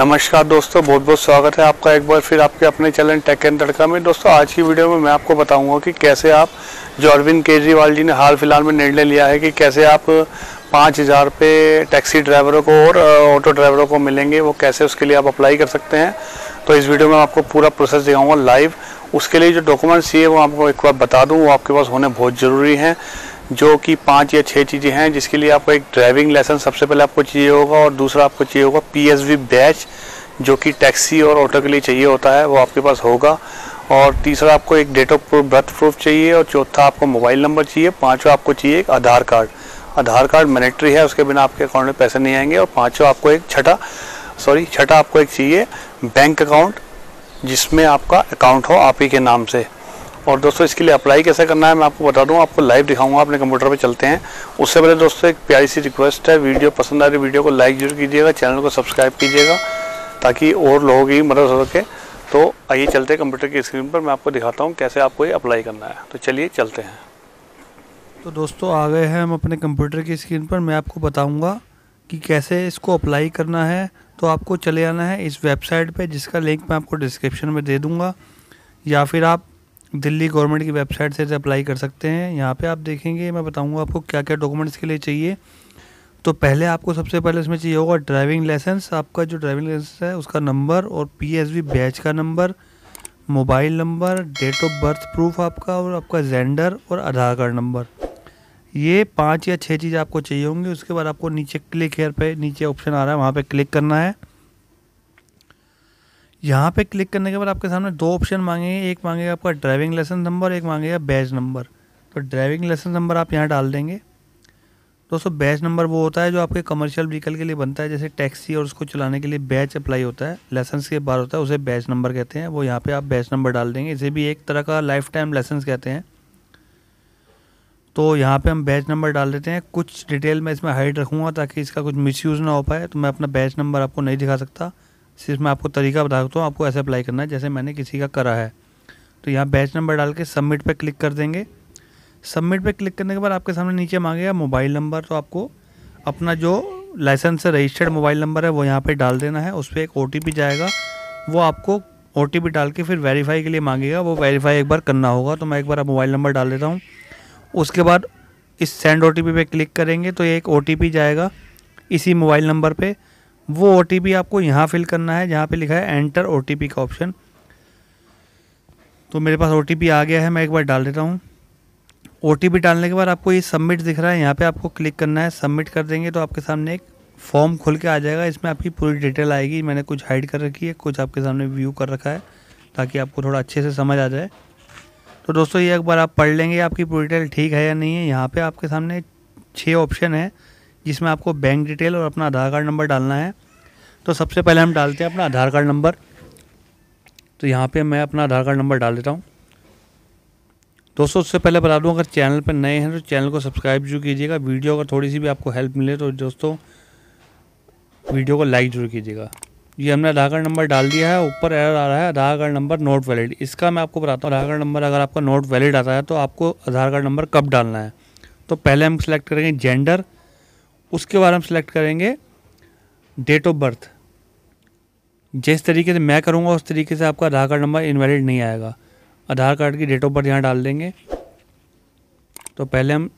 नमस्कार दोस्तों, बहुत बहुत स्वागत है आपका एक बार फिर आपके अपने चैनल टेक एंड तड़का में। दोस्तों, आज की वीडियो में मैं आपको बताऊँगा कि कैसे आप जो अरविंद केजरीवाल जी ने हाल फ़िलहाल में निर्णय लिया है कि कैसे आप पाँच हज़ार पे टैक्सी ड्राइवरों को और ऑटो ड्राइवरों को मिलेंगे, वो कैसे उसके लिए आप अप्लाई कर सकते हैं। तो इस वीडियो में आपको पूरा प्रोसेस दिखाऊँगा लाइव। उसके लिए जो डॉक्यूमेंट्स चाहिए, वो आपको एक बार बता दूँ, वो आपके पास होने बहुत ज़रूरी हैं। जो कि पाँच या छह चीज़ें हैं, जिसके लिए आपको एक ड्राइविंग लाइसेंस सबसे पहले आपको चाहिए होगा और दूसरा आपको चाहिए होगा पीएसवी बैच जो कि टैक्सी और ऑटो के लिए चाहिए होता है, वो आपके पास होगा। और तीसरा आपको एक date of proof birth proof चाहिए और चौथा आपको मोबाइल नंबर चाहिए, पाँचवा आपको चाहिए एक Aadhaar card Aadhaar card mandatory है, उसके बिना आपके अकाउंट में पैसे नहीं आएँगे और पाँचवा आपको एक छठा सॉरी छठा आपको एक चाहिए बैंक अकाउंट जिसमें आपका अकाउंट हो आप ही के नाम से। और दोस्तों, इसके लिए अप्लाई कैसे करना है मैं आपको बता दूँ, आपको लाइव दिखाऊँगा, अपने कंप्यूटर पे चलते हैं। उससे पहले दोस्तों, एक प्यारी सी रिक्वेस्ट है, वीडियो पसंद आ रही वीडियो को लाइक ज़रूर कीजिएगा चैनल को सब्सक्राइब कीजिएगा, ताकि और लोगों की मदद हो सके। तो आइए चलते हैं कंप्यूटर की स्क्रीन पर, मैं आपको दिखाता हूँ कैसे आपको ये अप्लाई करना है। तो चलिए चलते हैं। तो दोस्तों, आ गए हैं हम अपने कंप्यूटर की स्क्रीन पर, मैं आपको बताऊँगा कि कैसे इसको अप्लाई करना है। तो आपको चले आना है इस वेबसाइट पे, जिसका लिंक मैं आपको डिस्क्रिप्शन में दे दूँगा। या फिर आप दिल्ली गवर्नमेंट की वेबसाइट से अप्लाई कर सकते हैं। यहाँ पे आप देखेंगे, मैं बताऊँगा आपको क्या क्या डॉक्यूमेंट्स के लिए चाहिए। तो पहले आपको सबसे पहले इसमें चाहिए होगा ड्राइविंग लाइसेंस आपका जो ड्राइविंग लाइसेंस है, उसका नंबर और पीएसवी बैच का number mobile number date of birth proof आपका और आपका जेंडर और आधार कार्ड नंबर ये पाँच या छः चीज़ आपको चाहिए होंगी। उसके बाद आपको नीचे क्लिक हेयर पे नीचे ऑप्शन आ रहा है, वहाँ पे क्लिक करना है। यहाँ पे क्लिक करने के बाद आपके सामने दो ऑप्शन मांगेंगे। एक मांगेगा आपका ड्राइविंग लाइसेंस नंबर एक मांगेगा बैच नंबर तो ड्राइविंग लाइसेंस नंबर आप यहाँ डाल देंगे। दोस्तों बैच नंबर वो होता है जो आपके कमर्शियल व्हीकल के लिए बनता है। जैसे टैक्सी और उसको चलाने के लिए बैच अप्लाई होता है। लाइसेंस के बाद होता है, उसे बैच नंबर कहते हैं। वो यहाँ पे आप बैच नंबर डाल देंगे। इसे भी एक तरह का लाइफ टाइम लाइसेंस कहते हैं। तो यहाँ पे हम बैच नंबर डाल देते हैं। कुछ डिटेल मैं इसमें हाइड रखूँगा ताकि इसका कुछ मिसयूज़ ना हो पाए। तो मैं अपना बैच नंबर आपको नहीं दिखा सकता। सिर्फ़ मैं आपको तरीका बता सकता हूँ, आपको ऐसे अप्लाई करना है जैसे मैंने किसी का करा है। तो यहाँ बैच नंबर डाल के सबमिट पर क्लिक कर देंगे। सबमिट पे क्लिक करने के बाद आपके सामने नीचे मांगेगा मोबाइल नंबर तो आपको अपना जो लाइसेंस रजिस्टर्ड मोबाइल नंबर है, वो यहाँ पे डाल देना है। उस पर एक ओटीपी जाएगा। वो आपको ओटीपी डाल के फिर वेरीफाई के लिए मांगेगा। वो वेरीफाई एक बार करना होगा तो मैं एक बार मोबाइल नंबर डाल देता हूँ। उसके बाद इस सेंड ओ टी पे क्लिक करेंगे तो एक ओटीपी जाएगा। इसी मोबाइल नंबर पर वो ओटीपी आपको यहाँ फिल करना है, जहाँ पे लिखा है एंटर ओटीपी का ऑप्शन तो मेरे पास ओटीपी आ गया है, मैं एक बार डाल देता हूँ। OTP डालने के बाद आपको ये सबमिट दिख रहा है, यहाँ पे आपको क्लिक करना है सबमिट कर देंगे तो आपके सामने एक फॉर्म खुल के आ जाएगा, इसमें आपकी पूरी डिटेल आएगी। मैंने कुछ हाइड कर रखी है, कुछ आपके सामने व्यू कर रखा है, ताकि आपको थोड़ा अच्छे से समझ आ जाए। तो दोस्तों, ये एक बार आप पढ़ लेंगे, आपकी पूरी डिटेल ठीक है या नहीं है। यहाँ पे आपके सामने छः ऑप्शन है। जिसमें आपको बैंक डिटेल और अपना आधार कार्ड नंबर डालना है। तो सबसे पहले हम डालते हैं अपना आधार कार्ड नंबर तो यहाँ पे मैं अपना आधार कार्ड नंबर डाल देता हूँ। दोस्तों, उससे पहले बता दूँ, अगर चैनल पर नए हैं तो चैनल को सब्सक्राइब ज़रूर कीजिएगा। वीडियो अगर थोड़ी सी भी आपको हेल्प मिले तो दोस्तों वीडियो को लाइक ज़रूर कीजिएगा। ये हमने आधार कार्ड नंबर डाल दिया है। ऊपर एरर आ रहा है। Aadhaar card number not valid इसका मैं आपको बताता हूँ, आधार कार्ड नंबर अगर आपका नोट वैलिड आता है तो आपको आधार कार्ड नंबर कब डालना है? तो पहले हम सेलेक्ट करेंगे जेंडर उसके बाद हम सेलेक्ट करेंगे डेट ऑफ़ बर्थ जिस तरीके से मैं करूँगा, उस तरीके से आपका आधार कार्ड नंबर इनवैलिड नहीं आएगा। आधार कार्ड की डेट ऑफ़ बर्थ यहाँ डाल देंगे। तो पहले हम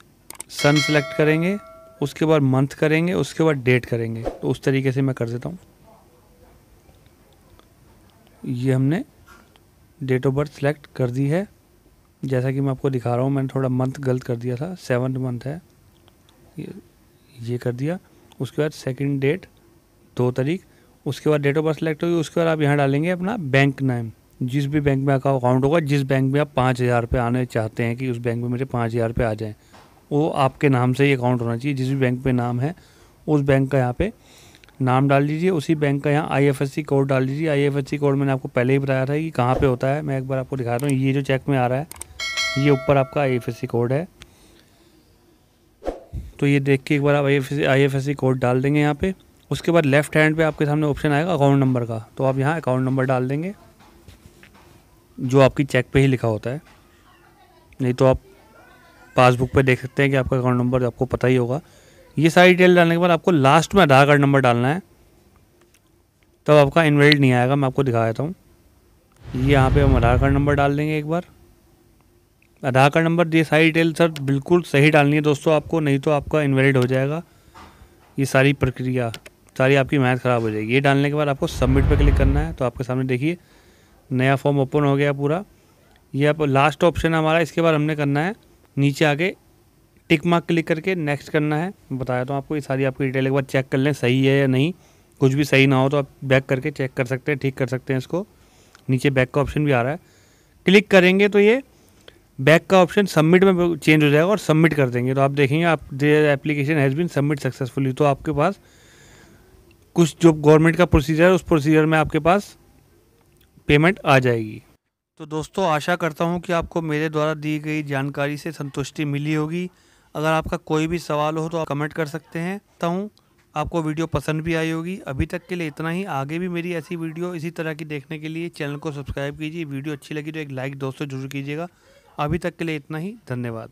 सन सेलेक्ट करेंगे, उसके बाद मंथ करेंगे, उसके बाद डेट करेंगे। तो उस तरीके से मैं कर देता हूँ। ये हमने डेट ऑफ़ बर्थ सेलेक्ट कर दी है। जैसा कि मैं आपको दिखा रहा हूँ, मैंने थोड़ा मंथ गलत कर दिया था। सेवन्थ मंथ है। ये ये कर दिया। उसके बाद सेकंड डेट दो तारीख, उसके बाद डेट ऑफ़ बर्थ सेलेक्ट होगी उसके बाद आप यहाँ डालेंगे अपना बैंक नेम जिस भी बैंक में आपका अकाउंट होगा, जिस बैंक में आप पाँच हज़ार रुपये आने चाहते हैं कि उस बैंक में मेरे पाँच हज़ार रुपये आ जाएँ, वो आपके नाम से ही अकाउंट होना चाहिए। जिस भी बैंक में नाम है, उस बैंक का यहाँ पे नाम डाल दीजिए। उसी बैंक का यहाँ आई कोड डाल दीजिए। आईएफएससी कोड मैंने आपको पहले ही बताया था कि कहाँ पे होता है। मैं एक बार आपको दिखा रहा हूँ। ये जो चेक में आ रहा है, ये ऊपर आपका आईएफएससी कोड है। तो ये देख के एक बार आप आई एफ़ कोड डाल देंगे यहाँ पे। उसके बाद लेफ़्ट हैंड पे आपके सामने ऑप्शन आएगा अकाउंट नंबर का। तो आप यहाँ अकाउंट नंबर डाल देंगे, जो आपकी चेक पे ही लिखा होता है। नहीं तो आप पासबुक पे देख सकते हैं कि आपका अकाउंट नंबर आपको पता ही होगा। ये सारी डिटेल डालने के बाद आपको लास्ट में आधार कार्ड नंबर डालना है। तब आपका इनवैलिड नहीं आएगा, मैं आपको दिखा देता हूँ। ये यहाँ पे हम आधार कार्ड नंबर डाल देंगे एक बार। आधार कार्ड नंबर, ये सारी डिटेल सर बिल्कुल सही डालनी है दोस्तों आपको, नहीं तो आपका इनवैलिड हो जाएगा। ये सारी प्रक्रिया, सारी आपकी मैथ ख़राब हो जाएगी। ये डालने के बाद आपको सबमिट पर क्लिक करना है तो आपके सामने देखिए, नया फॉर्म ओपन हो गया पूरा। ये आप लास्ट ऑप्शन हमारा, इसके बाद हमने करना है, नीचे आके टिक मार्क क्लिक करके नेक्स्ट करना है। बताया तो आपको, ये सारी आपकी डिटेल एक बार चेक कर लें, सही है या नहीं। कुछ भी सही ना हो तो आप बैक करके चेक कर सकते हैं, ठीक कर सकते हैं इसको। नीचे बैक का ऑप्शन भी आ रहा है। क्लिक करेंगे तो ये बैक का ऑप्शन सबमिट में चेंज हो जाएगा और सबमिट कर देंगे। तो आप देखेंगे, आप their application has been submit successfully तो आपके पास कुछ जो गवर्नमेंट का प्रोसीजर है, उस प्रोसीजर में आपके पास पेमेंट आ जाएगी। तो दोस्तों, आशा करता हूँ कि आपको मेरे द्वारा दी गई जानकारी से संतुष्टि मिली होगी। अगर आपका कोई भी सवाल हो तो आप कमेंट कर सकते हैं। हूँ, आपको वीडियो पसंद भी आई होगी। अभी तक के लिए इतना ही। आगे भी मेरी ऐसी वीडियो इसी तरह की देखने के लिए चैनल को सब्सक्राइब कीजिए। वीडियो अच्छी लगी तो एक लाइक दोस्तों ज़रूर कीजिएगा। अभी तक के लिए इतना ही धन्यवाद।